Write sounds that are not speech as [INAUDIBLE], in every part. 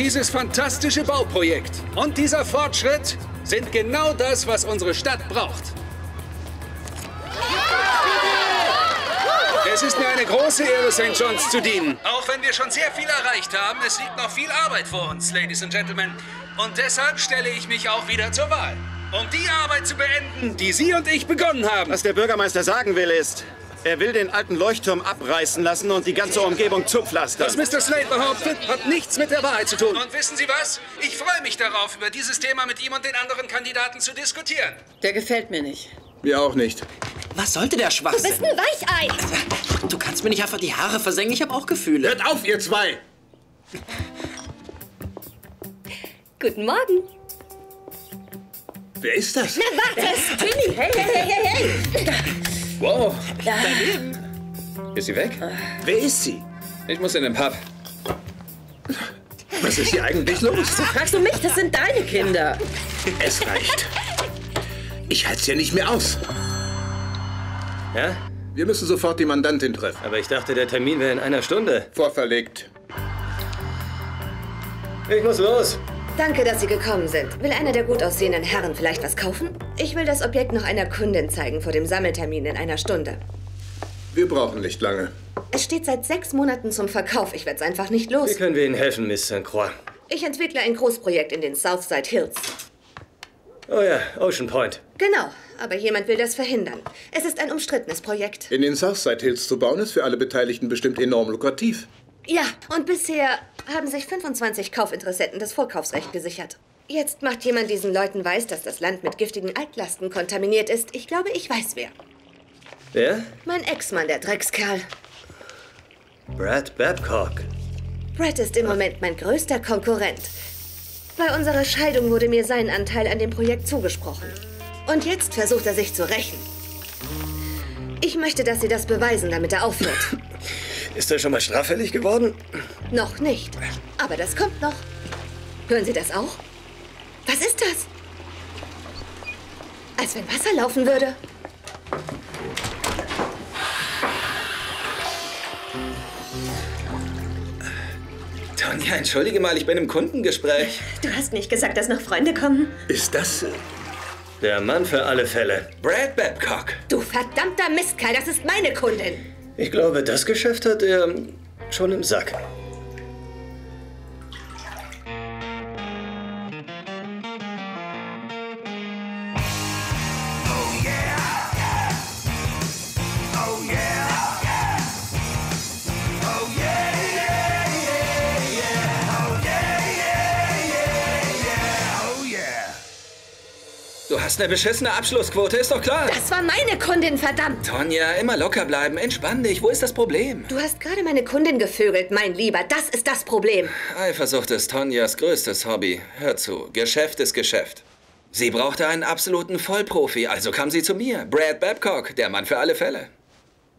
Dieses fantastische Bauprojekt und dieser Fortschritt sind genau das, was unsere Stadt braucht. Es ist mir eine große Ehre, St. John's zu dienen. Auch wenn wir schon sehr viel erreicht haben, es liegt noch viel Arbeit vor uns, Ladies and Gentlemen. Und deshalb stelle ich mich auch wieder zur Wahl. Um die Arbeit zu beenden, die Sie und ich begonnen haben. Was der Bürgermeister sagen will, ist, er will den alten Leuchtturm abreißen lassen und die ganze Umgebung zupflastern. Was Mr. Slade behauptet, hat nichts mit der Wahrheit zu tun. Und wissen Sie was? Ich freue mich darauf, über dieses Thema mit ihm und den anderen Kandidaten zu diskutieren. Der gefällt mir nicht. Mir auch nicht. Was sollte der Du Schwachsinn? bist ein Weichei! Du kannst mir nicht einfach die Haare versengen, ich habe auch Gefühle. Hört auf, ihr zwei! Guten Morgen. Wer ist das? Na, warte! Timmy! Hey, hey, hey, hey, hey! Wow. Ist sie weg? Wer ist sie? Ich muss in den Pub. Was ist hier eigentlich los? Fragst du mich? Das sind deine Kinder. Es reicht. Ich halte es ja nicht mehr aus. Ja? Wir müssen sofort die Mandantin treffen. Aber ich dachte, der Termin wäre in einer Stunde. Vorverlegt. Ich muss los. Danke, dass Sie gekommen sind. Will einer der gut aussehenden Herren vielleicht was kaufen? Ich will das Objekt noch einer Kundin zeigen vor dem Sammeltermin in einer Stunde. Wir brauchen nicht lange. Es steht seit sechs Monaten zum Verkauf. Ich werde es einfach nicht los. Wie können wir Ihnen helfen, Miss St. Croix? Ich entwickle ein Großprojekt in den Southside Hills. Oh ja, Ocean Point. Genau, aber jemand will das verhindern. Es ist ein umstrittenes Projekt. In den Southside Hills zu bauen, ist für alle Beteiligten bestimmt enorm lukrativ. Ja, und bisher haben sich 25 Kaufinteressenten das Vorkaufsrecht gesichert. Jetzt macht jemand diesen Leuten weiß, dass das Land mit giftigen Altlasten kontaminiert ist. Ich glaube, ich weiß wer. Wer? Mein Ex-Mann, der Dreckskerl. Brad Babcock. Brett ist im Moment mein größter Konkurrent. Bei unserer Scheidung wurde mir sein Anteil an dem Projekt zugesprochen. Und jetzt versucht er sich zu rächen. Ich möchte, dass Sie das beweisen, damit er aufhört. [LAUGHS] Ist er schon mal straffällig geworden? noch nicht. Aber das kommt noch. Hören Sie das auch? Was ist das? Als wenn Wasser laufen würde. Tonja, entschuldige mal, ich bin im Kundengespräch. Du hast nicht gesagt, dass noch Freunde kommen. Ist das... äh, Der Mann für alle Fälle. Brad Babcock. Du verdammter Mistkerl, das ist meine Kundin. Ich glaube, das Geschäft hat er schon im Sack. Hast eine beschissene Abschlussquote, ist doch klar. Das war meine Kundin, verdammt. Tonja, immer locker bleiben, entspann dich. Wo ist das Problem? Du hast gerade meine Kundin gevögelt, mein Lieber. Das ist das Problem. Eifersucht ist Tonjas größtes Hobby. Hör zu, Geschäft ist Geschäft. Sie brauchte einen absoluten Vollprofi, also kam sie zu mir. Brad Babcock, der Mann für alle Fälle.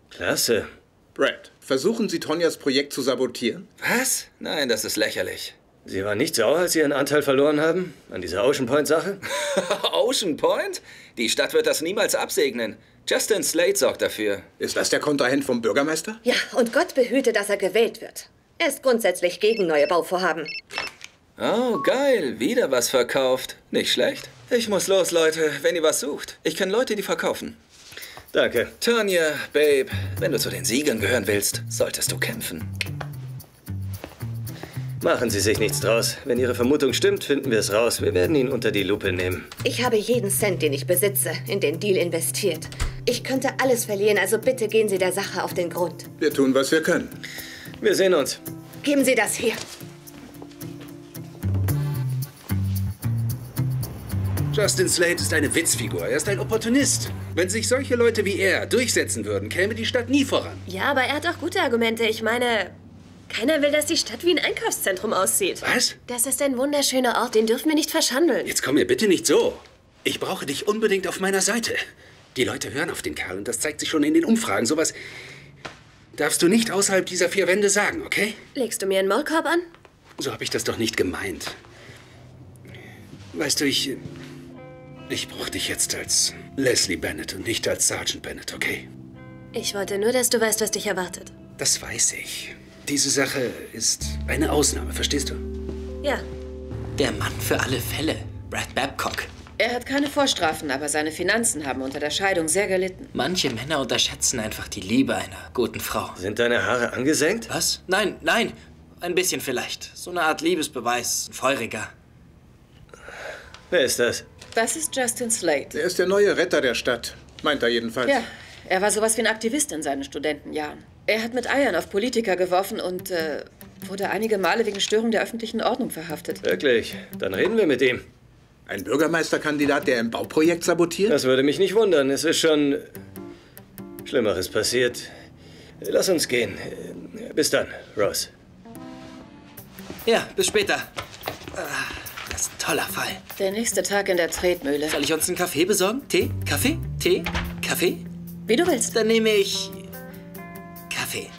Klasse. Brad, versuchen Sie Tonjas Projekt zu sabotieren? Was? Nein, das ist lächerlich. Sie waren nicht sauer, als Sie Ihren Anteil verloren haben? An dieser Ocean Point-Sache? [LAUGHS] Ocean Point? Die Stadt wird das niemals absegnen. Justin Slade sorgt dafür. Ist das der Kontrahent vom Bürgermeister? Ja, und Gott behüte, dass er gewählt wird. Er ist grundsätzlich gegen neue Bauvorhaben. Oh, geil. Wieder was verkauft. Nicht schlecht. Ich muss los, Leute, wenn ihr was sucht. Ich kenne Leute, die verkaufen. Danke. Tanja, Babe, wenn du zu den Siegern gehören willst, solltest du kämpfen. Machen Sie sich nichts draus. Wenn Ihre Vermutung stimmt, finden wir es raus. Wir werden ihn unter die Lupe nehmen. Ich habe jeden Cent, den ich besitze, in den Deal investiert. Ich könnte alles verlieren, also bitte gehen Sie der Sache auf den Grund. Wir tun, was wir können. Wir sehen uns. Geben Sie das her. Justin Slade ist eine Witzfigur. Er ist ein Opportunist. Wenn sich solche Leute wie er durchsetzen würden, käme die Stadt nie voran. Ja, aber er hat auch gute Argumente. Ich meine, keiner will, dass die Stadt wie ein Einkaufszentrum aussieht. Was? Das ist ein wunderschöner Ort, den dürfen wir nicht verschandeln. Jetzt komm mir bitte nicht so. Ich brauche dich unbedingt auf meiner Seite. Die Leute hören auf den Kerl und das zeigt sich schon in den Umfragen. Sowas darfst du nicht außerhalb dieser vier Wände sagen, okay? Legst du mir einen Maulkorb an? So habe ich das doch nicht gemeint. Weißt du, ich. Ich brauche dich jetzt als Leslie Bennett und nicht als Sergeant Bennett, okay? Ich wollte nur, dass du weißt, was dich erwartet. Das weiß ich. Diese Sache ist eine Ausnahme, verstehst du? Ja. Der Mann für alle Fälle. Brad Babcock. Er hat keine Vorstrafen, aber seine Finanzen haben unter der Scheidung sehr gelitten. Manche Männer unterschätzen einfach die Liebe einer guten Frau. Sind deine Haare angesenkt? Was? Nein, nein. Ein bisschen vielleicht. So eine Art Liebesbeweis. Ein feuriger. Wer ist das? Das ist Justin Slade. Er ist der neue Retter der Stadt. Meint er jedenfalls. Ja, er war sowas wie ein Aktivist in seinen Studentenjahren. Er hat mit Eiern auf Politiker geworfen und äh, wurde einige Male wegen Störung der öffentlichen Ordnung verhaftet. Wirklich? Dann reden wir mit ihm. Ein Bürgermeisterkandidat, der ein Bauprojekt sabotiert? Das würde mich nicht wundern. Es ist schon Schlimmeres passiert. Lass uns gehen. Bis dann, Rose. Ja, bis später. Ah, Das ist ein toller Fall. Der nächste Tag in der Tretmühle. Soll ich uns einen Kaffee besorgen? Tee? Kaffee? Tee? Kaffee? Wie du willst. Dann nehme ich Kaffee.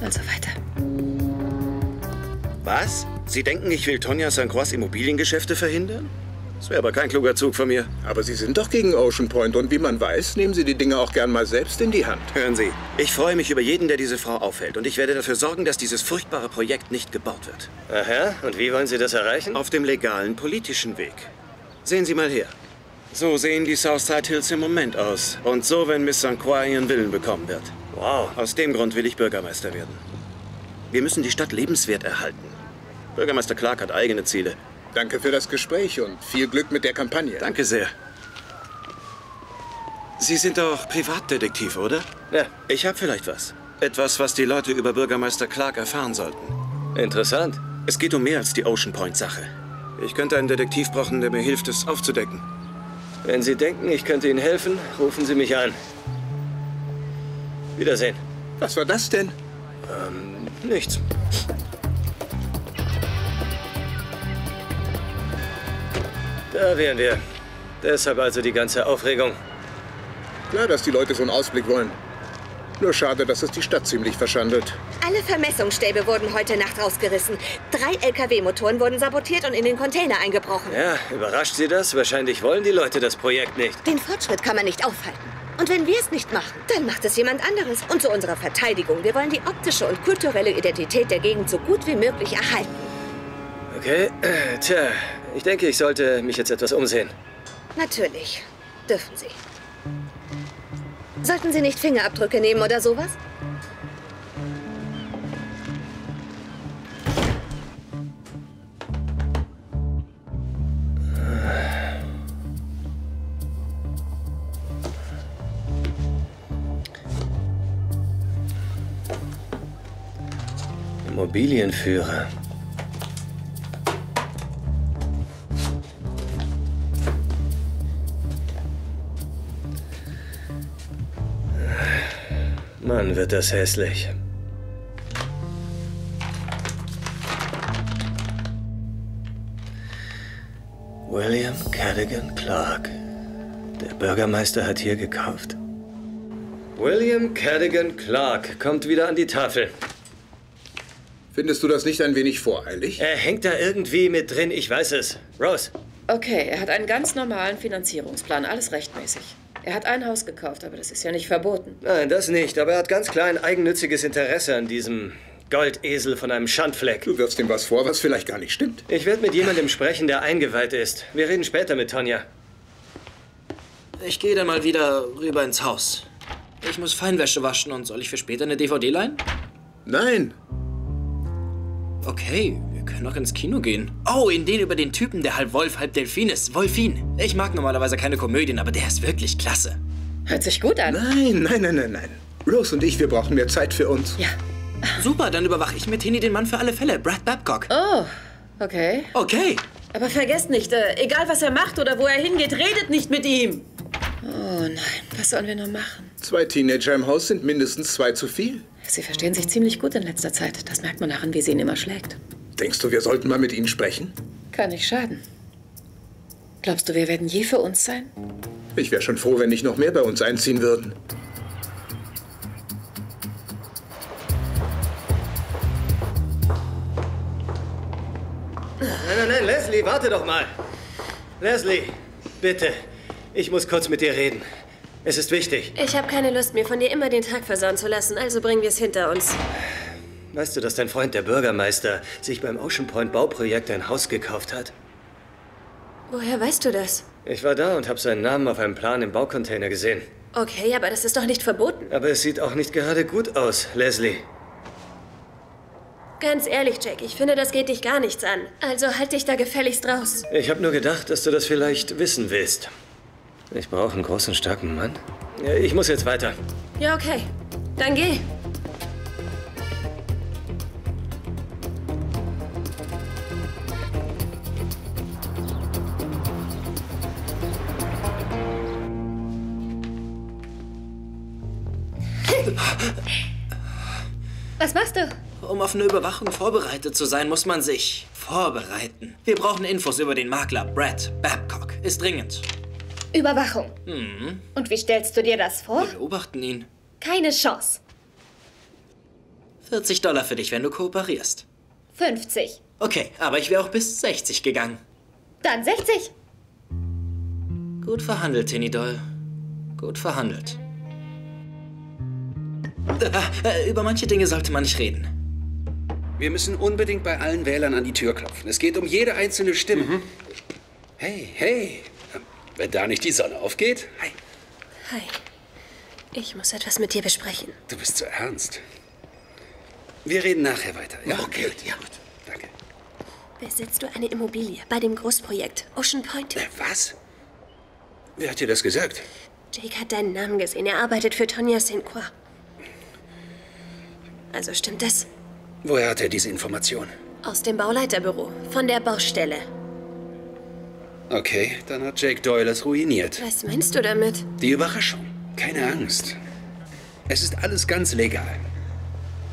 Also weiter. Was? Sie denken, ich will Tonja St. Croix Immobiliengeschäfte verhindern? Das wäre aber kein kluger Zug von mir. Aber Sie sind doch gegen Ocean Point und wie man weiß, nehmen Sie die Dinge auch gern mal selbst in die Hand. Hören Sie, ich freue mich über jeden, der diese Frau aufhält. Und ich werde dafür sorgen, dass dieses furchtbare Projekt nicht gebaut wird. Aha, und wie wollen Sie das erreichen? Auf dem legalen politischen Weg. Sehen Sie mal her. So sehen die Southside Hills im Moment aus. Und so, wenn Miss St. Croix ihren Willen bekommen wird. Wow. Aus dem Grund will ich Bürgermeister werden. Wir müssen die Stadt lebenswert erhalten. Bürgermeister Clark hat eigene Ziele. Danke für das Gespräch und viel Glück mit der Kampagne. Danke sehr. Sie sind doch Privatdetektiv, oder? Ja. Ich habe vielleicht was. Etwas, was die Leute über Bürgermeister Clark erfahren sollten. Interessant. Es geht um mehr als die Ocean Point-Sache. Ich könnte einen Detektiv brauchen, der mir hilft, es aufzudecken. Wenn Sie denken, ich könnte Ihnen helfen, rufen Sie mich an. Wiedersehen. Was war das denn? Nichts. Da wären wir. Deshalb also die ganze Aufregung. Klar, dass die Leute so einen Ausblick wollen. Nur schade, dass es die Stadt ziemlich verschandelt. Alle Vermessungsstäbe wurden heute Nacht rausgerissen. Drei LKW-Motoren wurden sabotiert und in den Container eingebrochen. Ja, überrascht Sie das? Wahrscheinlich wollen die Leute das Projekt nicht. Den Fortschritt kann man nicht aufhalten. Und wenn wir es nicht machen, dann macht es jemand anderes. Und zu unserer Verteidigung, wir wollen die optische und kulturelle Identität der Gegend so gut wie möglich erhalten. Okay, äh, tja, ich denke, ich sollte mich jetzt etwas umsehen. Natürlich. Dürfen Sie. Sollten Sie nicht Fingerabdrücke nehmen oder sowas? Immobilienführer. Mann, wird das hässlich. William Cadigan Clark. Der Bürgermeister hat hier gekauft. William Cadigan Clark kommt wieder an die Tafel. Findest du das nicht ein wenig voreilig? Er hängt da irgendwie mit drin, ich weiß es. Rose, Okay, er hat einen ganz normalen Finanzierungsplan, alles rechtmäßig. Er hat ein Haus gekauft, aber das ist ja nicht verboten. Nein, das nicht. Aber er hat ganz klar ein eigennütziges Interesse an diesem Goldesel von einem Schandfleck. Du wirfst ihm was vor, was vielleicht gar nicht stimmt. Ich werde mit jemandem sprechen, der eingeweiht ist. Wir reden später mit Tonja. Ich gehe dann mal wieder rüber ins Haus. Ich muss Feinwäsche waschen und soll ich für später eine DVD leihen? Nein. Okay, wir können auch ins Kino gehen. Oh, in den über den Typen, der halb Wolf, halb Delfin ist. Wolfin. Ich mag normalerweise keine Komödien, aber der ist wirklich klasse. Hört sich gut an. Nein, nein, nein, nein, nein. Rose und ich, wir brauchen mehr Zeit für uns. Ja. Super, dann überwache ich mit Henny den Mann für alle Fälle, Brad Babcock. Oh, okay. Okay. Aber vergesst nicht, äh, egal was er macht oder wo er hingeht, redet nicht mit ihm. Oh nein, was sollen wir nur machen? Zwei Teenager im Haus sind mindestens zwei zu viel. Sie verstehen sich ziemlich gut in letzter Zeit. Das merkt man daran, wie sie ihn immer schlägt. Denkst du, wir sollten mal mit ihnen sprechen? Kann nicht schaden. Glaubst du, wir werden je für uns sein? Ich wäre schon froh, wenn nicht noch mehr bei uns einziehen würden. Nein, nein, nein, Leslie, warte doch mal. Leslie, bitte. Ich muss kurz mit dir reden. Es ist wichtig. Ich habe keine Lust, mir von dir immer den Tag versauen zu lassen, also bringen wir es hinter uns. Weißt du, dass dein Freund, der Bürgermeister, sich beim Ocean Point Bauprojekt ein Haus gekauft hat? Woher weißt du das? Ich war da und habe seinen Namen auf einem Plan im Baucontainer gesehen. Okay, aber das ist doch nicht verboten. Aber es sieht auch nicht gerade gut aus, Leslie. Ganz ehrlich, Jack, ich finde, das geht dich gar nichts an. Also halt dich da gefälligst raus. Ich habe nur gedacht, dass du das vielleicht wissen willst. Ich brauche einen großen, starken Mann. Ich muss jetzt weiter. Ja, okay. Dann geh. Auf eine Überwachung vorbereitet zu sein, muss man sich vorbereiten. Wir brauchen Infos über den Makler Brad Babcock. Ist dringend. Überwachung. Hm. Und wie stellst du dir das vor? Wir beobachten ihn. Keine Chance. 40 Dollar für dich, wenn du kooperierst. 50. Okay, aber ich wäre auch bis 60 gegangen. Dann 60. Gut verhandelt, Tinny Doll. Gut verhandelt. Äh, äh, über manche Dinge sollte man nicht reden. Wir müssen unbedingt bei allen Wählern an die Tür klopfen. Es geht um jede einzelne Stimme. Hey, hey. Wenn da nicht die Sonne aufgeht? Hi. Hi. Ich muss etwas mit dir besprechen. Du bist so ernst. Wir reden nachher weiter. Ja, okay. Ja, gut. Danke. Besitzt du eine Immobilie bei dem Großprojekt Ocean Point? Was? Wer hat dir das gesagt? Jake hat deinen Namen gesehen. Er arbeitet für Tonya St. Croix. Also stimmt das? Woher hat er diese Information? Aus dem Bauleiterbüro. Von der Baustelle. Okay, dann hat Jake Doyle es ruiniert. Was meinst du damit? Die Überraschung. Keine Angst. Es ist alles ganz legal.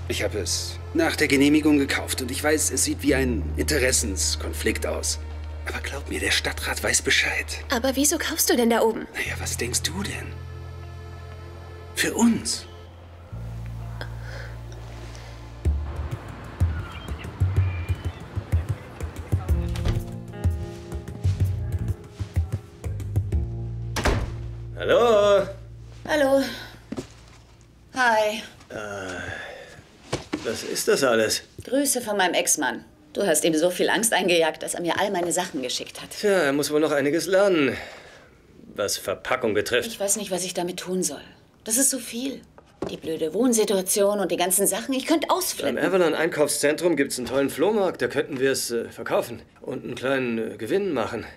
Ich habe es nach der Genehmigung gekauft und ich weiß, es sieht wie ein Interessenskonflikt aus. Aber glaub mir, der Stadtrat weiß Bescheid. Aber wieso kaufst du denn da oben? Naja, was denkst du denn? Für uns. Hallo? Hallo. Hi. Was ist das alles? Grüße von meinem Ex-Mann. Du hast ihm so viel Angst eingejagt, dass er mir all meine Sachen geschickt hat. Tja, er muss wohl noch einiges lernen. Was Verpackung betrifft. Ich weiß nicht, was ich damit tun soll. Das ist so viel. Die blöde Wohnsituation und die ganzen Sachen. Ich könnte ausflippen. Avalon Einkaufszentrum gibt's einen tollen Flohmarkt. Da könnten wir es äh, verkaufen und einen kleinen äh, Gewinn machen.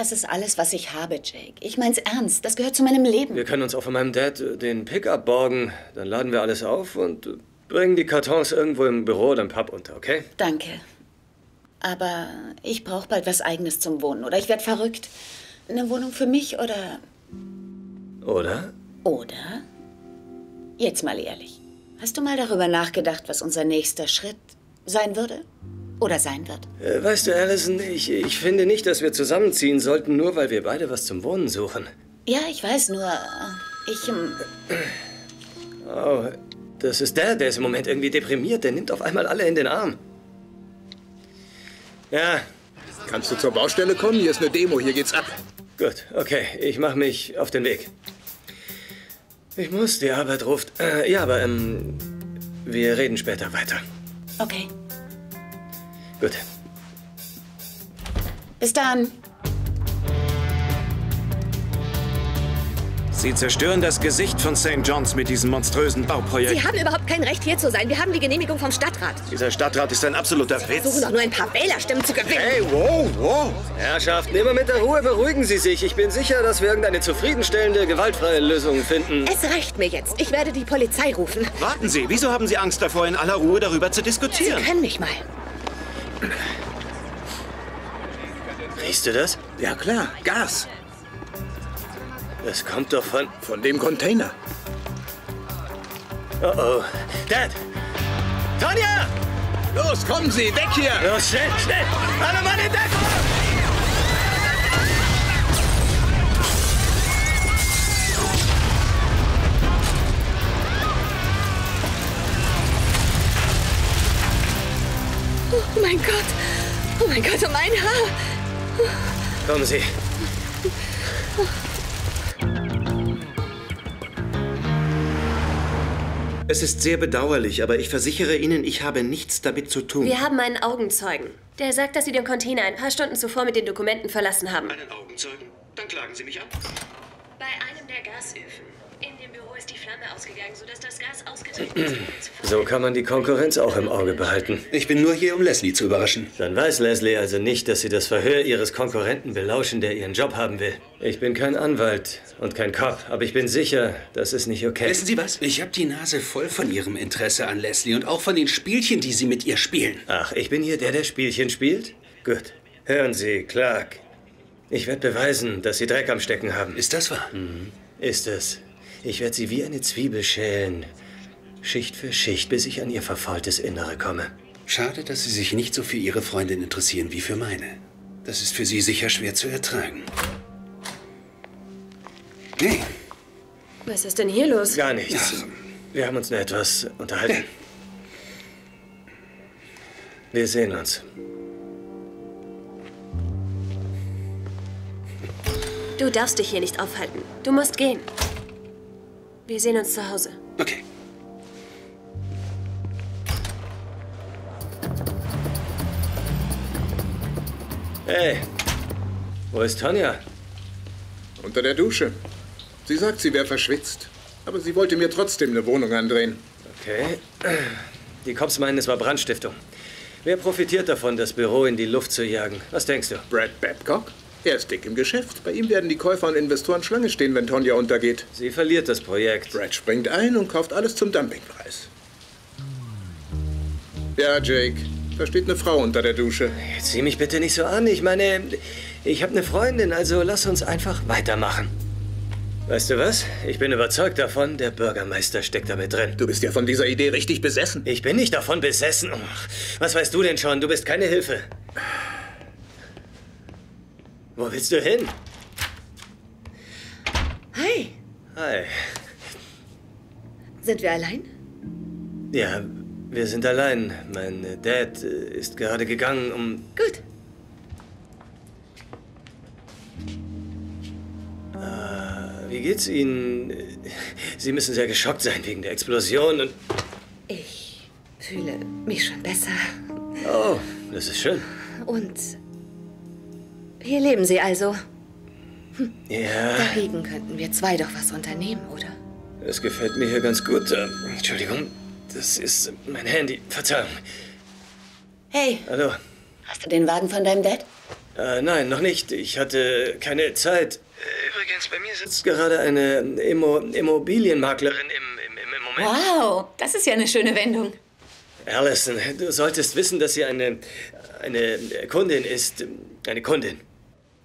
Das ist alles, was ich habe, Jake. Ich mein's ernst. Das gehört zu meinem Leben. Wir können uns auch von meinem Dad äh, den Pickup borgen. Dann laden wir alles auf und äh, bringen die Kartons irgendwo im Büro oder im Pub unter, okay? Danke. Aber ich brauche bald was Eigenes zum Wohnen. Oder ich werde verrückt. Eine Wohnung für mich oder. Oder? Oder? Jetzt mal ehrlich. Hast du mal darüber nachgedacht, was unser nächster Schritt sein würde? Oder sein wird? Äh, weißt du, Alison, ich, ich finde nicht, dass wir zusammenziehen sollten, nur weil wir beide was zum Wohnen suchen. Ja, ich weiß nur. äh, Ich. ähm, Oh, das ist der, der ist im Moment irgendwie deprimiert. Der nimmt auf einmal alle in den Arm. Ja. Kannst du zur Baustelle kommen? Hier ist eine Demo, hier geht's ab. Gut, okay. Ich mache mich auf den Weg. Ich muss, die Arbeit ruft. Äh, ja, aber ähm, wir reden später weiter. Okay. Gut. Bis dann. Sie zerstören das Gesicht von St. John's mit diesem monströsen Bauprojekt. Sie haben überhaupt kein Recht, hier zu sein. Wir haben die Genehmigung vom Stadtrat. Dieser Stadtrat ist ein absoluter Wir Witz. versuchen doch nur ein paar Wählerstimmen zu gewinnen. Hey, wow, wow. Herrschaften, immer mit der Ruhe, beruhigen Sie sich. Ich bin sicher, dass wir irgendeine zufriedenstellende, gewaltfreie Lösung finden. Es reicht mir jetzt. Ich werde die Polizei rufen. Warten Sie, wieso haben Sie Angst davor, in aller Ruhe darüber zu diskutieren? Sie können mich mal. Riechst du das? Ja klar, Gas. Das kommt doch von... Von dem Container. Oh oh. Dad! Tonja! Los, kommen Sie, weg hier! Los, schnell, schnell! Alle Mann in Deckung! Mein Gott. Oh mein Gott, um ein Haar. Kommen Sie. Es ist sehr bedauerlich, aber ich versichere Ihnen, ich habe nichts damit zu tun. Wir haben einen Augenzeugen. Der sagt, dass Sie den Container ein paar Stunden zuvor mit den Dokumenten verlassen haben. Einen Augenzeugen? Dann klagen Sie mich an. Bei einem der Gasöfen. In dem Büro ist die Flamme ausgegangen, sodass das Gas ausgetreten [CLEARS THROAT] ist. So kann man die Konkurrenz auch im Auge behalten. Ich bin nur hier, um Leslie zu überraschen. Dann weiß Leslie also nicht, dass sie das Verhör ihres Konkurrenten belauschen, der ihren Job haben will. Ich bin kein Anwalt und kein Cop, aber ich bin sicher, das ist nicht okay. Wissen Sie was? Ich habe die Nase voll von Ihrem Interesse an Leslie und auch von den Spielchen, die Sie mit ihr spielen. Ach, ich bin hier der, der Spielchen spielt? Gut. Hören Sie, Clark. Ich werde beweisen, dass Sie Dreck am Stecken haben. Ist das wahr? Mhm. Ist es. Ich werde Sie wie eine Zwiebel schälen. Schicht für Schicht, bis ich an Ihr verfaultes Innere komme. Schade, dass Sie sich nicht so für Ihre Freundin interessieren wie für meine. Das ist für Sie sicher schwer zu ertragen. Hey, Was ist denn hier los? Gar nichts. Wir haben uns nur etwas unterhalten. Wir sehen uns. Du darfst dich hier nicht aufhalten. Du musst gehen. Wir sehen uns zu Hause. Okay. Hey, wo ist Tonja? Unter der Dusche. Sie sagt, sie wäre verschwitzt. Aber sie wollte mir trotzdem eine Wohnung andrehen. Okay. Die Cops meinen, es war Brandstiftung. Wer profitiert davon, das Büro in die Luft zu jagen? Was denkst du? Brad Babcock? Er ist dick im Geschäft. Bei ihm werden die Käufer und Investoren Schlange stehen, wenn Tonja untergeht. Sie verliert das Projekt. Brad springt ein und kauft alles zum Dumpingpreis. Ja, Jake. Da steht eine Frau unter der Dusche. Jetzt sieh mich bitte nicht so an. Ich meine, ich habe eine Freundin, also lass uns einfach weitermachen. Weißt du was? Ich bin überzeugt davon, der Bürgermeister steckt damit drin. Du bist ja von dieser Idee richtig besessen. Ich bin nicht davon besessen. Was weißt du denn schon? Du bist keine Hilfe. Wo willst du hin? Hi, Hi. sind wir allein? Ja, wir sind allein. Mein Dad äh, ist gerade gegangen, um... Gut. Äh, wie geht's Ihnen? Sie müssen sehr geschockt sein wegen der Explosion und... Ich fühle mich schon besser. Oh, das ist schön. Und hier leben Sie also. Ja, Dagegen könnten wir zwei doch was unternehmen, oder? es gefällt mir hier ganz gut. Äh, Entschuldigung, das ist mein Handy. Verzeihung. Hey, Hallo. hast du den Wagen von deinem Dad? Äh, nein, noch nicht. Ich hatte keine Zeit. Äh, Übrigens, bei mir sitzt gerade eine Immo Immobilienmaklerin im, im, im, im Moment. Wow, das ist ja eine schöne Wendung. Allison, du solltest wissen, dass sie eine, eine Kundin ist. Eine Kundin.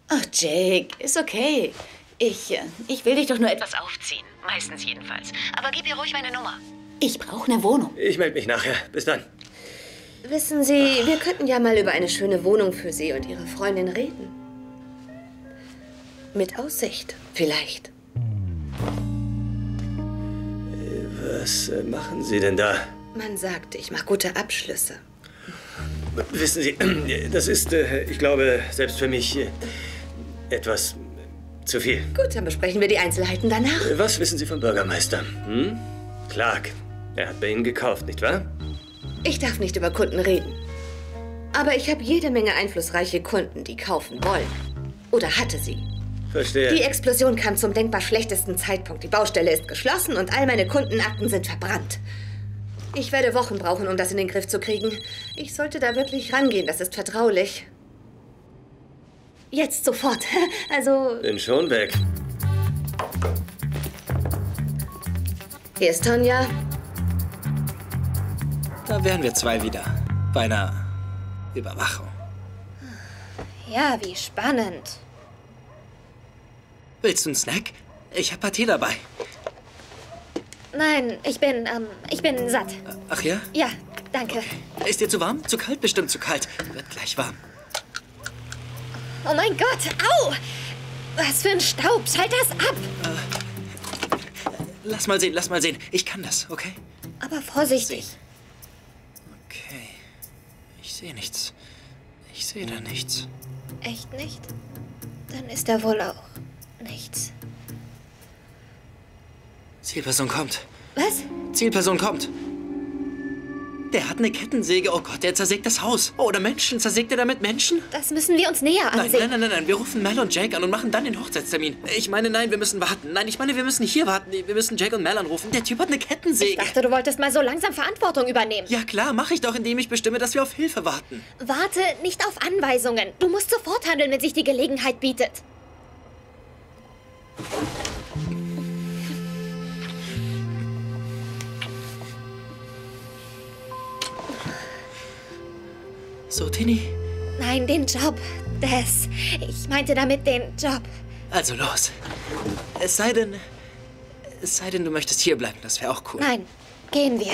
Ach, Jake, ist okay. Ich, äh, ich will dich doch nur etwas aufziehen. Meistens jedenfalls. Aber gib ihr ruhig meine Nummer. Ich brauche eine Wohnung. Ich melde mich nachher. Bis dann. Wissen Sie, wir könnten ja mal über eine schöne Wohnung für Sie und Ihre Freundin reden. Mit Aussicht, vielleicht. Was äh, machen Sie denn da? Man sagt, ich mache gute Abschlüsse. Wissen Sie, [CLEARS THROAT] das ist, äh, ich glaube, selbst für mich etwas zu viel. Gut, dann besprechen wir die Einzelheiten danach. Äh, Was wissen Sie vom Bürgermeister? Hm? Clark. Er hat bei Ihnen gekauft, nicht wahr? Ich darf nicht über Kunden reden. Aber ich habe jede Menge einflussreiche Kunden, die kaufen wollen. Oder hatte sie. Verstehe. Die Explosion kam zum denkbar schlechtesten Zeitpunkt. Die Baustelle ist geschlossen und all meine Kundenakten sind verbrannt. Ich werde Wochen brauchen, um das in den Griff zu kriegen. Ich sollte da wirklich rangehen, das ist vertraulich. Jetzt sofort. [LAUGHS] Also, Bin schon weg. hier ist Tonja. Da wären wir zwei wieder. Bei einer Überwachung. Ja, wie spannend. Willst du einen Snack? Ich hab Pâté dabei. Nein, ich bin, ähm, ich bin satt. Ach ja? Ja, danke. Ist dir zu warm? Zu kalt? Bestimmt zu kalt. Wird gleich warm. Oh mein Gott, au! Was für ein Staub, schalt das ab! Lass mal sehen, lass mal sehen. Ich kann das, okay? Aber vorsichtig. Okay. Ich sehe nichts. Ich sehe da nichts. Echt nicht? Dann ist da wohl auch nichts. Silverson kommt. Was? Zielperson kommt. Der hat eine Kettensäge. Oh Gott, der zersägt das Haus. Oh, oder Menschen. Zersägt er damit Menschen? Das müssen wir uns näher Nein, ansehen. nein, nein, nein, nein. Wir rufen Mel und Jake an und machen dann den Hochzeitstermin. Ich meine, nein, wir müssen warten. Nein, ich meine, wir müssen hier warten. Wir müssen Jake und Mel anrufen. Der Typ hat eine Kettensäge. Ich dachte, du wolltest mal so langsam Verantwortung übernehmen. Ja klar, mache ich doch, indem ich bestimme, dass wir auf Hilfe warten. Warte nicht auf Anweisungen. Du musst sofort handeln, wenn sich die Gelegenheit bietet. So, Tini, Nein, den Job. Das. Ich meinte damit den Job. also los. Es sei denn, es sei denn, du möchtest hier bleiben. Das wäre auch cool. Nein, gehen wir.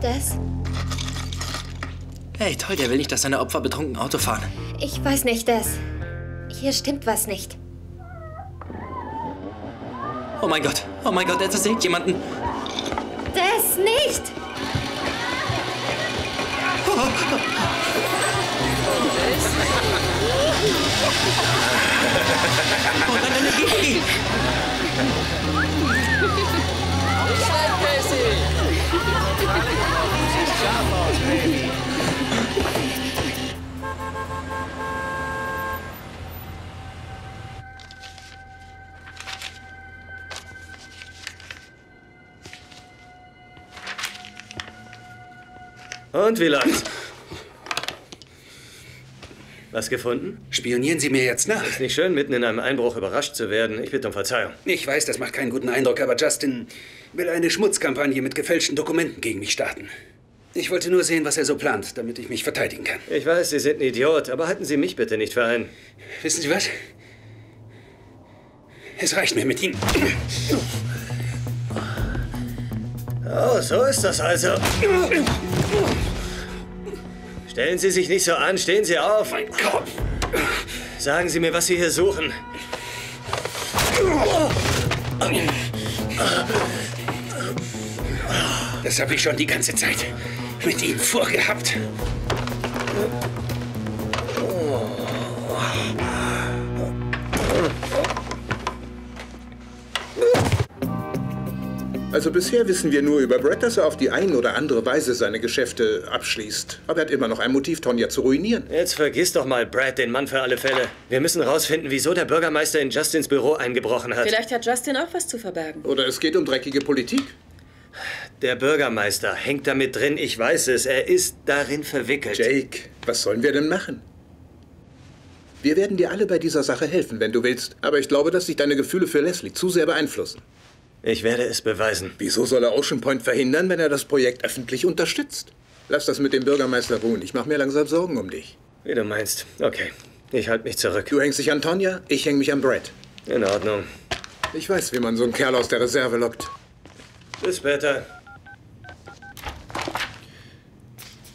Das? Hey, toll, der will nicht, dass seine Opfer betrunken Auto fahren. Ich weiß nicht, das. Hier stimmt was nicht. Oh mein Gott, oh mein Gott, er zersägt jemanden. Das nicht! Oh nein, nein, nein, geh, geh. Und wie läuft's? Was gefunden? Spionieren Sie mir jetzt nach? Ist nicht schön, mitten in einem Einbruch überrascht zu werden. Ich bitte um Verzeihung. Ich weiß, das macht keinen guten Eindruck, aber Justin will eine Schmutzkampagne mit gefälschten Dokumenten gegen mich starten. Ich wollte nur sehen, was er so plant, damit ich mich verteidigen kann. Ich weiß, Sie sind ein Idiot, aber halten Sie mich bitte nicht für einen. Wissen Sie was? Es reicht mir mit Ihnen. Oh, so ist das also. Stellen Sie sich nicht so an, stehen Sie auf. Mein Kopf! Sagen Sie mir, was Sie hier suchen. Das habe ich schon die ganze Zeit mit Ihnen vorgehabt. Also bisher wissen wir nur über Brett, dass er auf die eine oder andere Weise seine Geschäfte abschließt. Aber er hat immer noch ein Motiv, Tonja zu ruinieren. Jetzt vergiss doch mal Brad, den Mann für alle Fälle. Wir müssen rausfinden, wieso der Bürgermeister in Justins Büro eingebrochen hat. Vielleicht hat Justin auch was zu verbergen. Oder es geht um dreckige Politik. Der Bürgermeister hängt damit drin, ich weiß es. Er ist darin verwickelt. Jake, was sollen wir denn machen? Wir werden dir alle bei dieser Sache helfen, wenn du willst. Aber ich glaube, dass dich deine Gefühle für Leslie zu sehr beeinflussen. Ich werde es beweisen. Wieso soll er Ocean Point verhindern, wenn er das Projekt öffentlich unterstützt? Lass das mit dem Bürgermeister ruhen. Ich mache mir langsam Sorgen um dich. Wie du meinst. Okay, ich halte mich zurück. Du hängst dich an Tonja, ich häng mich an Brett. In Ordnung. Ich weiß, wie man so einen Kerl aus der Reserve lockt. Bis später.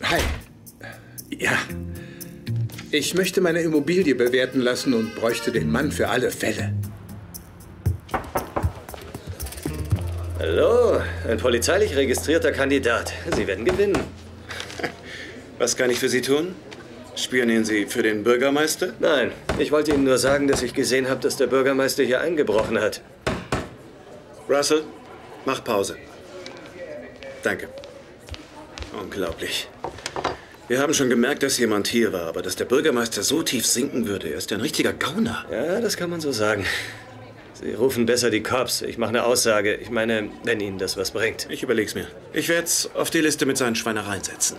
Hi. Ja. Ich möchte meine Immobilie bewerten lassen und bräuchte den Mann für alle Fälle. Hallo, ein polizeilich registrierter Kandidat. Sie werden gewinnen. Was kann ich für Sie tun? Spionieren Sie für den Bürgermeister? Nein, ich wollte Ihnen nur sagen, dass ich gesehen habe, dass der Bürgermeister hier eingebrochen hat. Russell, mach Pause. Danke. Unglaublich. Wir haben schon gemerkt, dass jemand hier war, aber dass der Bürgermeister so tief sinken würde, er ist ja ein richtiger Gauner. Ja, das kann man so sagen. Sie rufen besser die Cops. Ich mache eine Aussage. Ich meine, wenn Ihnen das was bringt. Ich überleg's mir. Ich werde es auf die Liste mit seinen Schweinereien setzen.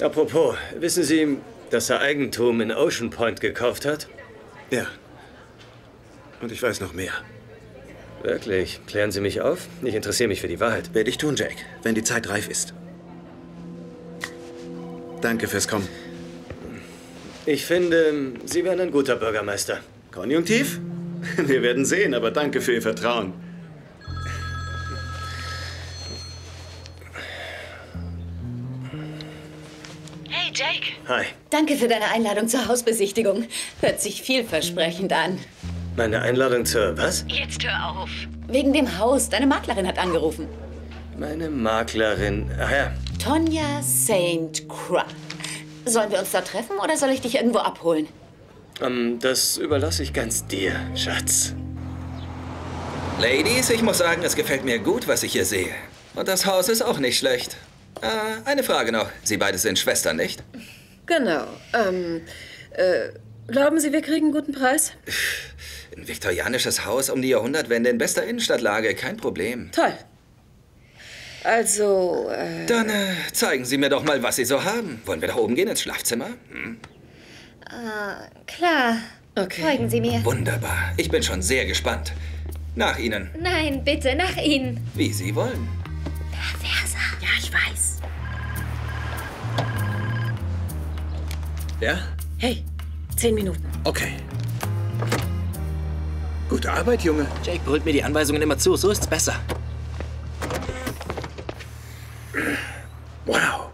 Apropos, wissen Sie, dass er Eigentum in Ocean Point gekauft hat? Ja. Und ich weiß noch mehr. Wirklich? Klären Sie mich auf? Ich interessiere mich für die Wahrheit. Werde ich tun, Jake, wenn die Zeit reif ist. Danke fürs Kommen. Ich finde, Sie wären ein guter Bürgermeister. Konjunktiv? [LAUGHS] Wir werden sehen, aber danke für Ihr Vertrauen. Hey, Jake. Hi. Danke für deine Einladung zur Hausbesichtigung. Hört sich vielversprechend an. Meine Einladung zur was? Jetzt hör auf. Wegen dem Haus. Deine Maklerin hat angerufen. Meine Maklerin. Ach ja. Tonja St. Croix. Sollen wir uns da treffen oder soll ich dich irgendwo abholen? Ähm, das überlasse ich ganz dir, Schatz. Ladies, ich muss sagen, es gefällt mir gut, was ich hier sehe. Und das Haus ist auch nicht schlecht. Äh, eine Frage noch. Sie beide sind Schwestern, nicht? Genau. Ähm, äh, glauben Sie, wir kriegen einen guten Preis? Ein viktorianisches Haus um die Jahrhundertwende in bester Innenstadtlage, kein Problem. Toll. Also, äh, Dann äh, zeigen Sie mir doch mal, was Sie so haben. Wollen wir da oben gehen ins Schlafzimmer? Hm? Ah, klar. Okay. Folgen Sie mir. Wunderbar. Ich bin schon sehr gespannt. Nach Ihnen. Nein, bitte, nach Ihnen. Wie Sie wollen. Perverser. Ja, ich weiß. Ja? hey, zehn Minuten. Okay. Gute Arbeit, Junge. Jake brüllt mir die Anweisungen immer zu. So ist's besser. Wow.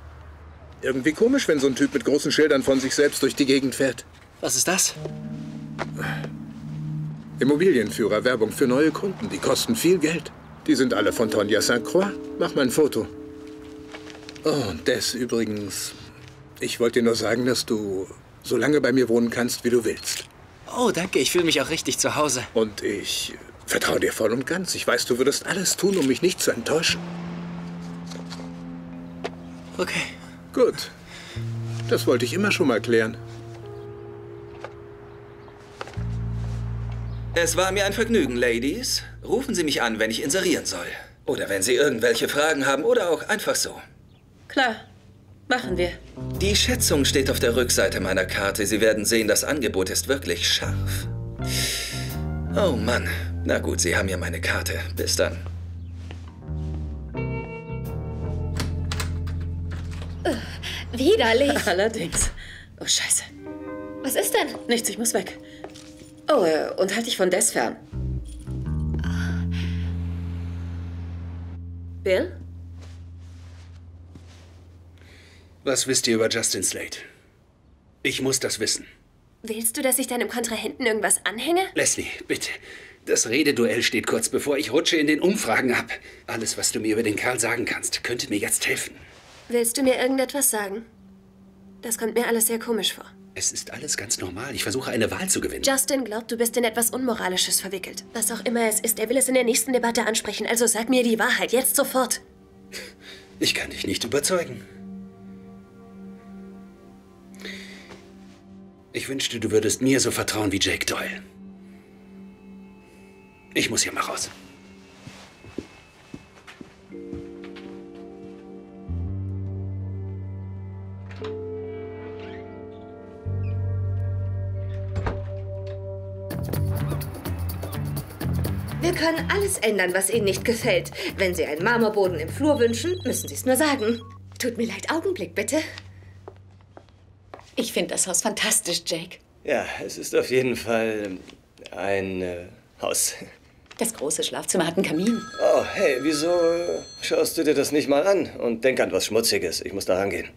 Irgendwie komisch, wenn so ein Typ mit großen Schildern von sich selbst durch die Gegend fährt. Was ist das? Immobilienführer, Werbung für neue Kunden. Die kosten viel Geld. Die sind alle von Tonja St. Croix. Mach mal ein Foto. Oh, und das übrigens. Ich wollte dir nur sagen, dass du so lange bei mir wohnen kannst, wie du willst. Oh, danke. Ich fühle mich auch richtig zu Hause. Und ich vertraue dir voll und ganz. Ich weiß, du würdest alles tun, um mich nicht zu enttäuschen. Okay. Gut. Das wollte ich immer schon mal klären. Es war mir ein Vergnügen, Ladies. Rufen Sie mich an, wenn ich inserieren soll. Oder wenn Sie irgendwelche Fragen haben oder auch einfach so. Klar, machen wir. Die Schätzung steht auf der Rückseite meiner Karte. Sie werden sehen, das Angebot ist wirklich scharf. Oh Mann. Na gut, Sie haben ja meine Karte. Bis dann. Widerlich. [LAUGHS] Allerdings. Oh, scheiße. Was ist denn? Nichts, ich muss weg. Oh, äh, und halt dich von Des fern. Bill? Was wisst ihr über Justin Slade? Ich muss das wissen. Willst du, dass ich deinem Kontrahenten irgendwas anhänge? Leslie, bitte. Das Rededuell steht kurz bevor ich rutsche in den Umfragen ab. Alles, was du mir über den Kerl sagen kannst, könnte mir jetzt helfen. Willst du mir irgendetwas sagen? Das kommt mir alles sehr komisch vor. Es ist alles ganz normal. Ich versuche eine Wahl zu gewinnen. Justin glaubt, du bist in etwas Unmoralisches verwickelt. Was auch immer es ist, er will es in der nächsten Debatte ansprechen. Also sag mir die Wahrheit, jetzt sofort. Ich kann dich nicht überzeugen. Ich wünschte, du würdest mir so vertrauen wie Jake Doyle. Ich muss hier mal raus. Können alles ändern, was Ihnen nicht gefällt. Wenn Sie einen Marmorboden im Flur wünschen, müssen Sie es nur sagen. Tut mir leid, Augenblick bitte. Ich finde das Haus fantastisch, Jake. Ja, es ist auf jeden Fall ein äh, Haus. Das große Schlafzimmer hat einen Kamin. Oh, hey, wieso schaust du dir das nicht mal an? Und denk an was Schmutziges. Ich muss da rangehen.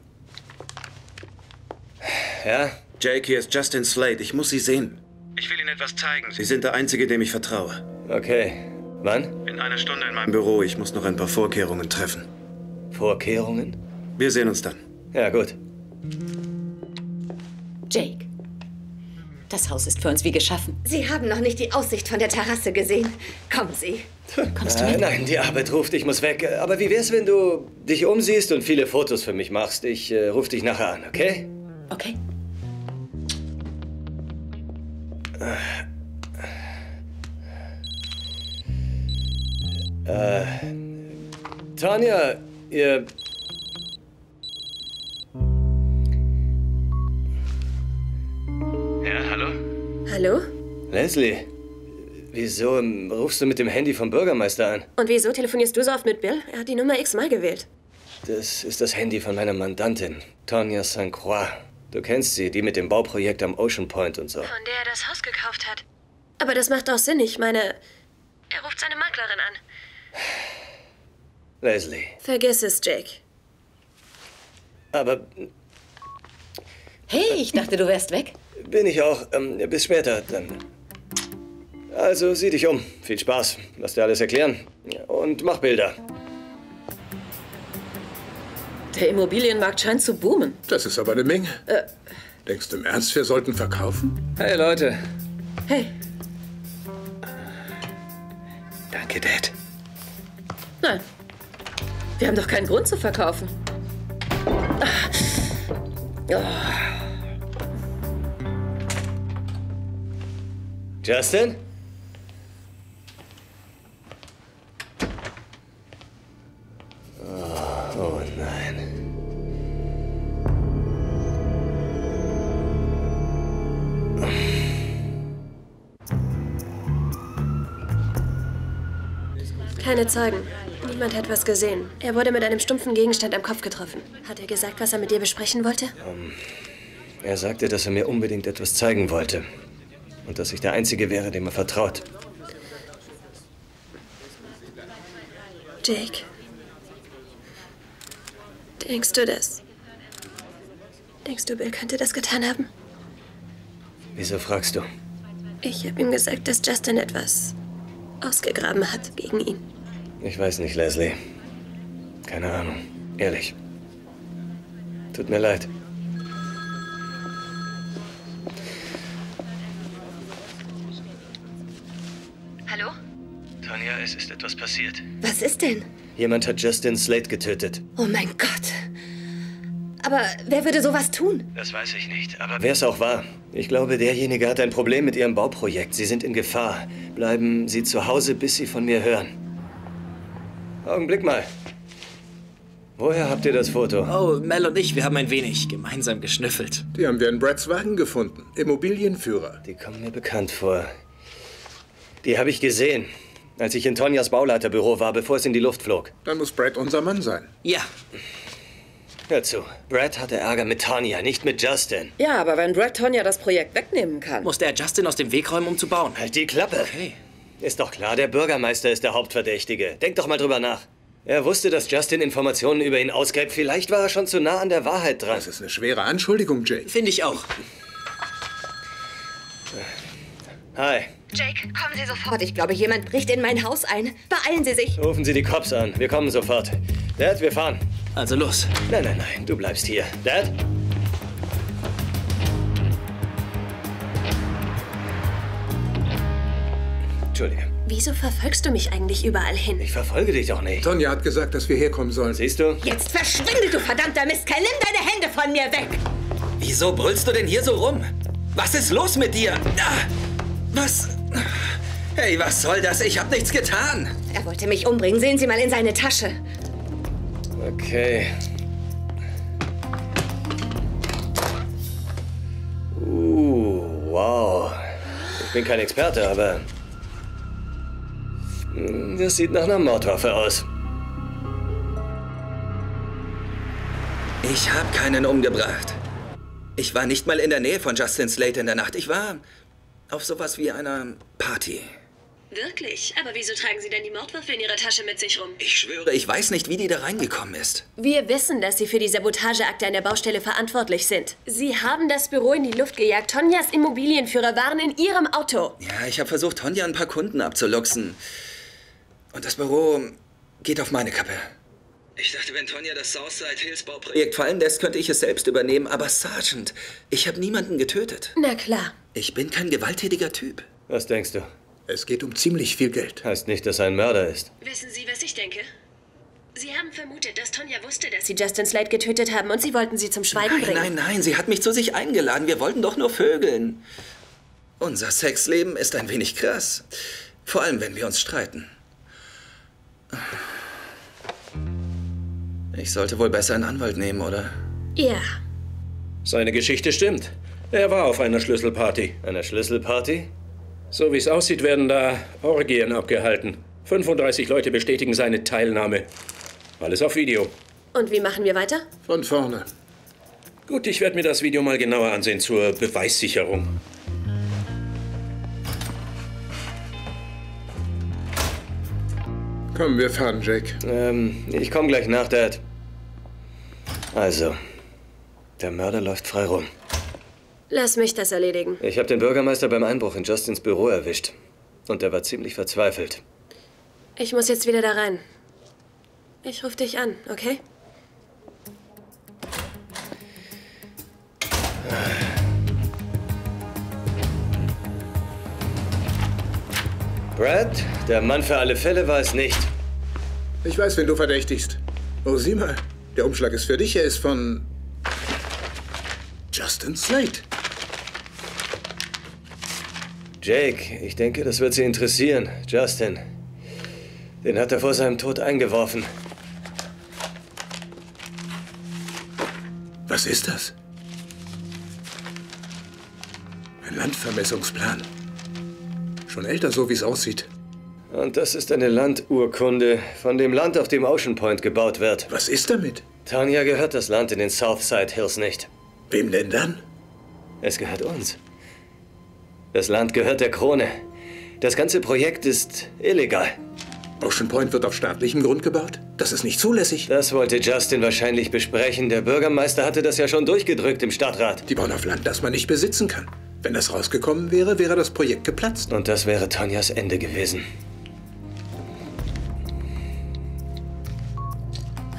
Ja? Jake, hier ist Justin Slade. Ich muss Sie sehen. Ich will Ihnen etwas zeigen. Sie sind der Einzige, dem ich vertraue. Okay. Wann? In einer Stunde in meinem Büro. Ich muss noch ein paar Vorkehrungen treffen. Vorkehrungen? Wir sehen uns dann. Ja, gut. Jake, das Haus ist für uns wie geschaffen. Sie haben noch nicht die Aussicht von der Terrasse gesehen. Kommen Sie. Kommst du Nein, mit? nein, die Arbeit ruft, ich muss weg. Aber wie wär's, wenn du dich umsiehst und viele Fotos für mich machst? Ich äh, ruf dich nachher an, okay? Okay. Äh, Tanja, ihr... Ja, hallo? Hallo? Leslie, wieso rufst du mit dem Handy vom Bürgermeister an? Und wieso telefonierst du so oft mit Bill? Er hat die Nummer x-mal gewählt. Das ist das Handy von meiner Mandantin, Tanja St. Croix. Du kennst sie, die mit dem Bauprojekt am Ocean Point und so. Von der er das Haus gekauft hat. Aber das macht auch Sinn. Ich meine, er ruft seine Maklerin an. Leslie, Vergiss es, Jake. aber Hey, ich dachte, du wärst weg. bin ich auch. Ähm, bis später, dann. Also, sieh dich um. Viel Spaß. Lass dir alles erklären. Und mach Bilder. Der Immobilienmarkt scheint zu boomen. Das ist aber eine Menge. Äh, Denkst du im Ernst, wir sollten verkaufen? Hey Leute. hey, Danke, Dad. Nein. Wir haben doch keinen Grund zu verkaufen. Ah. Oh. Justin? Oh, oh nein. Keine Zeugen. Niemand hat was gesehen. Er wurde mit einem stumpfen Gegenstand am Kopf getroffen. Hat er gesagt, was er mit dir besprechen wollte? Er sagte, dass er mir unbedingt etwas zeigen wollte. Und dass ich der Einzige wäre, dem er vertraut. Jake. Denkst du das? Denkst du, Bill könnte das getan haben? Wieso fragst du? Ich habe ihm gesagt, dass Justin etwas ausgegraben hat gegen ihn. Ich weiß nicht, Leslie. Keine Ahnung. Ehrlich. Tut mir leid. Hallo? Tanja, es ist etwas passiert. Was ist denn? Jemand hat Justin Slade getötet. Oh mein Gott. Aber wer würde sowas tun? Das weiß ich nicht, aber wer es auch war, ich glaube, derjenige hat ein Problem mit Ihrem Bauprojekt. Sie sind in Gefahr. Bleiben Sie zu Hause, bis Sie von mir hören. Augenblick mal. Woher habt ihr das Foto? Oh, Mel und ich, wir haben ein wenig gemeinsam geschnüffelt. Die haben wir in Brads Wagen gefunden. Immobilienführer. Die kommen mir bekannt vor. Die habe ich gesehen, als ich in Tonjas Bauleiterbüro war, bevor es in die Luft flog. Dann muss Brad unser Mann sein. Ja. Hör zu. Brad hatte Ärger mit Tanja, nicht mit Justin. Ja, aber wenn Brad Tonya das Projekt wegnehmen kann. Musste er Justin aus dem Weg räumen, um zu bauen. Halt die Klappe. Okay. Ist doch klar, der Bürgermeister ist der Hauptverdächtige. Denk doch mal drüber nach. Er wusste, dass Justin Informationen über ihn ausgräbt. Vielleicht war er schon zu nah an der Wahrheit dran. Das ist eine schwere Anschuldigung, Jake. Finde ich auch. Hi. Jake, kommen Sie sofort. Ich glaube, jemand bricht in mein Haus ein. Beeilen Sie sich. Rufen Sie die Cops an. Wir kommen sofort. Dad, wir fahren. Also los. Nein, nein, nein. Du bleibst hier. Dad? Entschuldige. Wieso verfolgst du mich eigentlich überall hin? Ich verfolge dich doch nicht. Sonja hat gesagt, dass wir herkommen sollen. Siehst du? Jetzt verschwinde, du verdammter Mistkerl. Nimm deine Hände von mir weg. Wieso brüllst du denn hier so rum? Was ist los mit dir? Ah, Was? Hey, was soll das? Ich hab nichts getan. Er wollte mich umbringen. Sehen Sie mal in seine Tasche. Okay. Uh, wow. Ich bin kein Experte, aber. Das sieht nach einer Mordwaffe aus. Ich habe keinen umgebracht. Ich war nicht mal in der Nähe von Justin Slate in der Nacht. Ich war auf sowas wie einer Party. Wirklich? Aber wieso tragen Sie denn die Mordwaffe in Ihrer Tasche mit sich rum? Ich schwöre, ich weiß nicht, wie die da reingekommen ist. Wir wissen, dass Sie für die Sabotageakte an der Baustelle verantwortlich sind. Sie haben das Büro in die Luft gejagt. Tonjas Immobilienführer waren in Ihrem Auto. Ja, ich habe versucht, Tonja ein paar Kunden abzuluxen. Und das Büro geht auf meine Kappe. Ich dachte, wenn Tonja das Southside Hills Bauprojekt fallen lässt, könnte ich es selbst übernehmen. Aber Sergeant, ich habe niemanden getötet. Na klar. Ich bin kein gewalttätiger Typ. Was denkst du? Es geht um ziemlich viel Geld. Heißt nicht, dass er ein Mörder ist. Wissen Sie, was ich denke? Sie haben vermutet, dass Tonja wusste, dass Sie Justin Slade getötet haben und Sie wollten sie zum Schweigen Nein, bringen. nein, nein, sie hat mich zu sich eingeladen. Wir wollten doch nur vögeln. Unser Sexleben ist ein wenig krass. Vor allem, wenn wir uns streiten. Ich sollte wohl besser einen Anwalt nehmen, oder? Ja. Seine Geschichte stimmt. Er war auf einer Schlüsselparty. Einer Schlüsselparty? So wie es aussieht, werden da Orgien abgehalten. 35 Leute bestätigen seine Teilnahme. Alles auf Video. Und wie machen wir weiter? Von vorne. Gut, ich werde mir das Video mal genauer ansehen zur Beweissicherung. Komm, wir fahren, Jake. Ähm, ich komme gleich nach, Dad. Also, der Mörder läuft frei rum. Lass mich das erledigen. Ich habe den Bürgermeister beim Einbruch in Justins Büro erwischt. Und er war ziemlich verzweifelt. Ich muss jetzt wieder da rein. Ich rufe dich an, okay? Ah, Brad, der Mann für alle Fälle war es nicht. Ich weiß, wen du verdächtigst. Oh, sieh mal. Der Umschlag ist für dich. Er ist von... Justin Slate. Jake, ich denke, das wird Sie interessieren. Justin. Den hat er vor seinem Tod eingeworfen. Was ist das? Ein Landvermessungsplan. Schon älter, so wie es aussieht. Und das ist eine Landurkunde von dem Land, auf dem Ocean Point gebaut wird. Was ist damit? Tanya gehört das Land in den Southside Hills nicht. Wem denn dann? Es gehört uns. Das Land gehört der Krone. Das ganze Projekt ist illegal. Ocean Point wird auf staatlichem Grund gebaut? Das ist nicht zulässig. Das wollte Justin wahrscheinlich besprechen. Der Bürgermeister hatte das ja schon durchgedrückt im Stadtrat. Die bauen auf Land, das man nicht besitzen kann. Wenn das rausgekommen wäre, wäre das Projekt geplatzt. Und das wäre Tonjas Ende gewesen.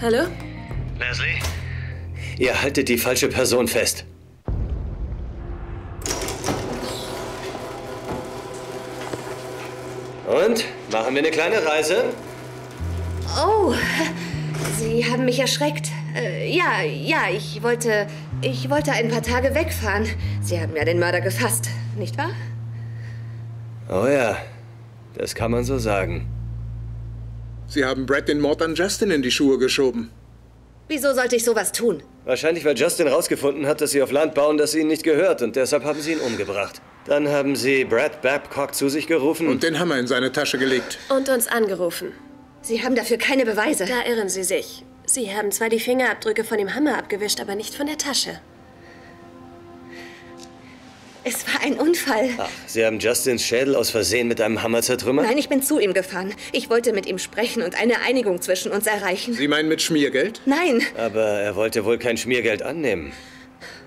Hallo? Leslie? Ihr haltet die falsche Person fest. Und? Machen wir eine kleine Reise? Oh, Sie haben mich erschreckt. Äh, ja, ja, ich wollte. Ich wollte ein paar Tage wegfahren. Sie haben ja den Mörder gefasst, nicht wahr? Oh ja, das kann man so sagen. Sie haben Brad den Mord an Justin in die Schuhe geschoben. Wieso sollte ich sowas tun? Wahrscheinlich, weil Justin rausgefunden hat, dass sie auf Land bauen, das ihnen nicht gehört und deshalb haben sie ihn umgebracht. Dann haben sie Brad Babcock zu sich gerufen. Und den Hammer in seine Tasche gelegt. Und uns angerufen. Sie haben dafür keine Beweise. Da irren Sie sich. Sie haben zwar die Fingerabdrücke von dem Hammer abgewischt, aber nicht von der Tasche. Es war ein Unfall. Ach, Sie haben Justins Schädel aus Versehen mit einem Hammer zertrümmert? Nein, ich bin zu ihm gefahren. Ich wollte mit ihm sprechen und eine Einigung zwischen uns erreichen. Sie meinen mit Schmiergeld? Nein. Aber er wollte wohl kein Schmiergeld annehmen.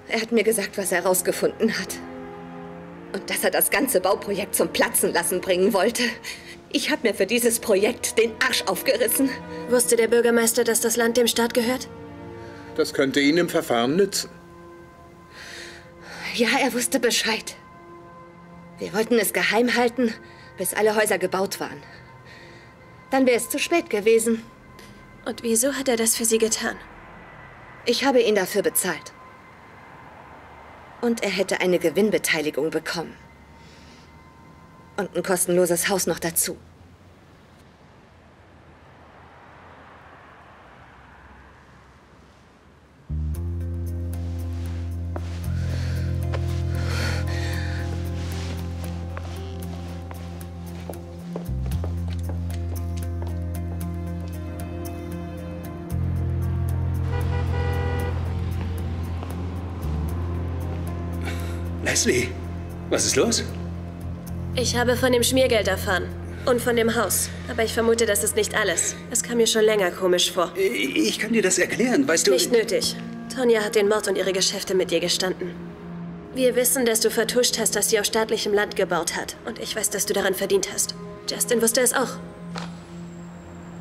Er hat mir gesagt, was er herausgefunden hat. Und dass er das ganze Bauprojekt zum Platzen lassen bringen wollte. Ich habe mir für dieses Projekt den Arsch aufgerissen. Wusste der Bürgermeister, dass das Land dem Staat gehört? Das könnte Ihnen im Verfahren nützen. Ja, er wusste Bescheid. Wir wollten es geheim halten, bis alle Häuser gebaut waren. Dann wäre es zu spät gewesen. Und wieso hat er das für Sie getan? Ich habe ihn dafür bezahlt. Und er hätte eine Gewinnbeteiligung bekommen. Und ein kostenloses Haus noch dazu. Leslie, was ist los? Ich habe von dem Schmiergeld erfahren. Und von dem Haus. Aber ich vermute, das ist nicht alles. Es kam mir schon länger komisch vor. Ich kann dir das erklären, weißt du. Nicht nötig. Tonja hat den Mord und ihre Geschäfte mit dir gestanden. Wir wissen, dass du vertuscht hast, dass sie auf staatlichem Land gebaut hat. Und ich weiß, dass du daran verdient hast. Justin wusste es auch.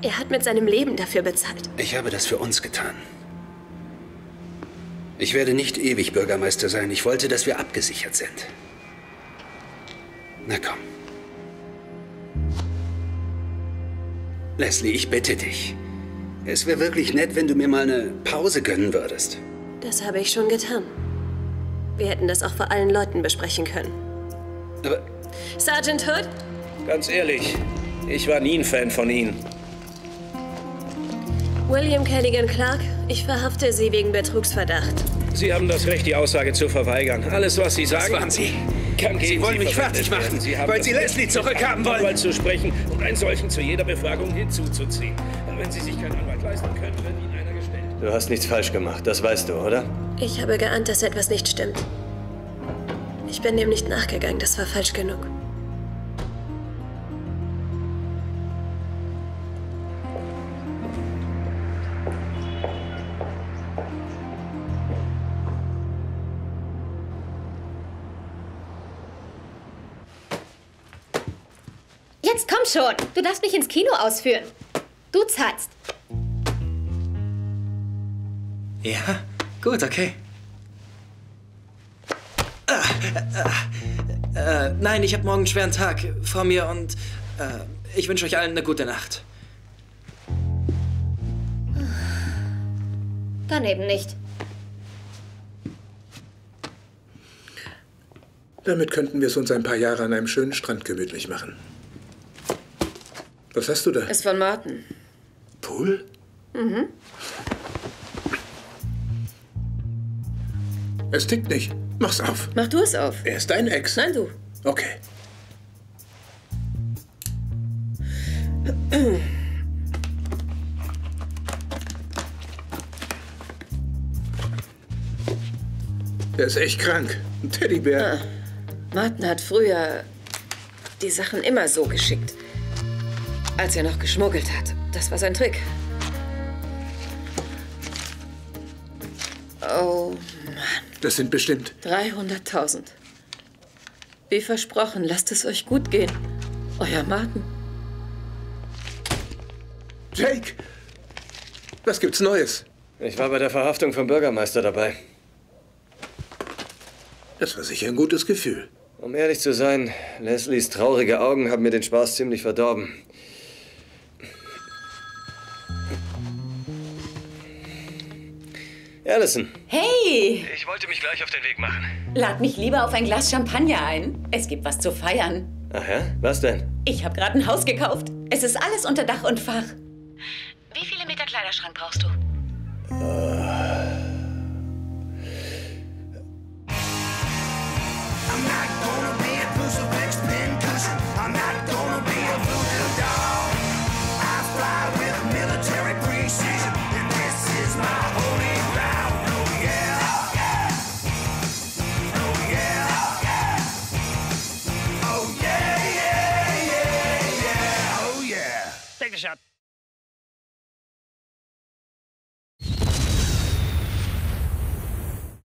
Er hat mit seinem Leben dafür bezahlt. Ich habe das für uns getan. Ich werde nicht ewig Bürgermeister sein. Ich wollte, dass wir abgesichert sind. Na komm. Leslie, ich bitte dich. Es wäre wirklich nett, wenn du mir mal eine Pause gönnen würdest. Das habe ich schon getan. Wir hätten das auch vor allen Leuten besprechen können. Aber Sergeant Hood? Ganz ehrlich, ich war nie ein Fan von Ihnen. William Kelligan Clark, ich verhafte Sie wegen Betrugsverdacht. Sie haben das Recht, die Aussage zu verweigern. Alles, was Sie sagen. Das waren Sie. Kann Sie wollen mich verwendet fertig machen. Sie haben weil Sie Leslie zurückhaben wollen. Anwalt zu sprechen und einen solchen zu jeder Befragung hinzuzuziehen. Wenn Sie sich keinen Anwalt leisten können, wird Ihnen einer gestellt. Du hast nichts falsch gemacht, das weißt du, oder? Ich habe geahnt, dass etwas nicht stimmt. Ich bin dem nicht nachgegangen, das war falsch genug. Jetzt komm schon. Du darfst mich ins Kino ausführen. Du zahlst. Ja, gut, okay. Ah, äh, äh, nein, ich habe morgen einen schweren Tag vor mir und Äh, ich wünsche euch allen eine gute Nacht. Daneben nicht. Damit könnten wir es uns ein paar Jahre an einem schönen Strand gemütlich machen. Was hast du da? Ist von Martin. Pool? Mhm. Es tickt nicht. Mach's auf. Mach du es auf. Er ist dein Ex. Nein, du. Okay. Der [CLEARS THROAT] ist echt krank. Ein Teddybär. Ah. Martin hat früher die Sachen immer so geschickt. Als er noch geschmuggelt hat. Das war sein Trick. Oh Mann. Das sind bestimmt. 300.000. Wie versprochen, lasst es euch gut gehen. Euer Martin. Jake! Was gibt's Neues? Ich war bei der Verhaftung vom Bürgermeister dabei. Das war sicher ein gutes Gefühl. Um ehrlich zu sein, Leslies traurige Augen haben mir den Spaß ziemlich verdorben. Allison. Hey! Ich wollte mich gleich auf den Weg machen. Lad mich lieber auf ein Glas Champagner ein. Es gibt was zu feiern. Ach ja? Was denn? Ich habe gerade ein Haus gekauft. Es ist alles unter Dach und Fach. Wie viele Meter Kleiderschrank brauchst du? Take a shot.